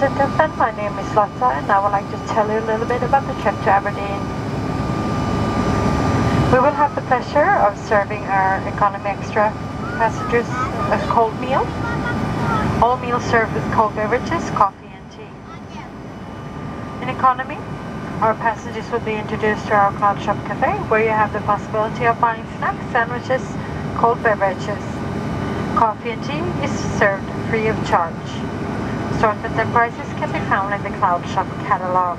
gentlemen. My name is Lotta and I would like to tell you a little bit about the trip to Aberdeen. We will have the pleasure of serving our economy extra passengers a cold meal. All meals served with cold beverages, coffee and tea. In economy, our passengers will be introduced to our Cloud Shop Cafe where you have the possibility of buying snacks, sandwiches, cold beverages. Coffee and tea is served free of charge. Assortment and prices can be found in the Cloud Shop catalog.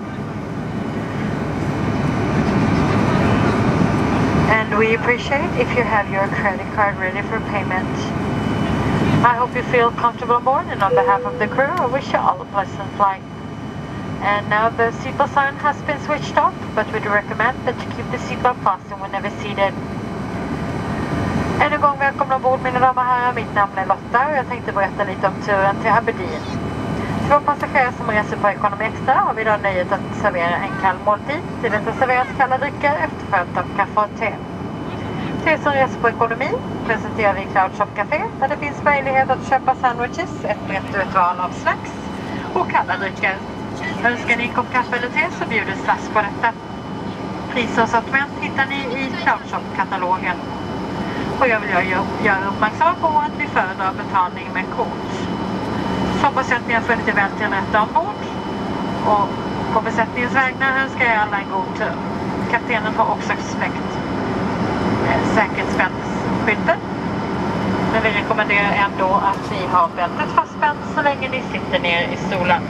And we appreciate if you have your credit card ready for payment. I hope you feel comfortable aboard and on behalf of the crew I wish you all a pleasant flight. And now the seatbelt sign has been switched off but we do recommend that you keep the seatbelt fastened whenever seated. Än en gång välkomna ombord mina damer och herrar. Mitt namn är Lotta och jag tänkte berätta lite om turen till Aberdeen. För passagerare som reser på Economy Extra har vi idag nöjet att servera en kall måltid. Till detta serveras kalla drycker efterföljt av kaffe och te. Till er som reser på ekonomi presenterar vi Cloud Shop Café där det finns möjlighet att köpa sandwiches, ett brett urval av snacks och kalla drycker. Önskar ni en kopp kaffe eller te så bjuder SAS på detta. Pris och sortiment hittar ni i Cloud Shop-katalogen. Och jag vill göra uppmärksam på att vi föredrar betalning med kort. Så hoppas jag att ni har funnit er väl till rätta ombord. Och på besättningens vägnar önskar jag alla en god tur. Kaptenen har också släckt eh, säkerhetsbältesskylten. Men vi rekommenderar ändå att ni har bältet fastspänt så länge ni sitter ner i stolen.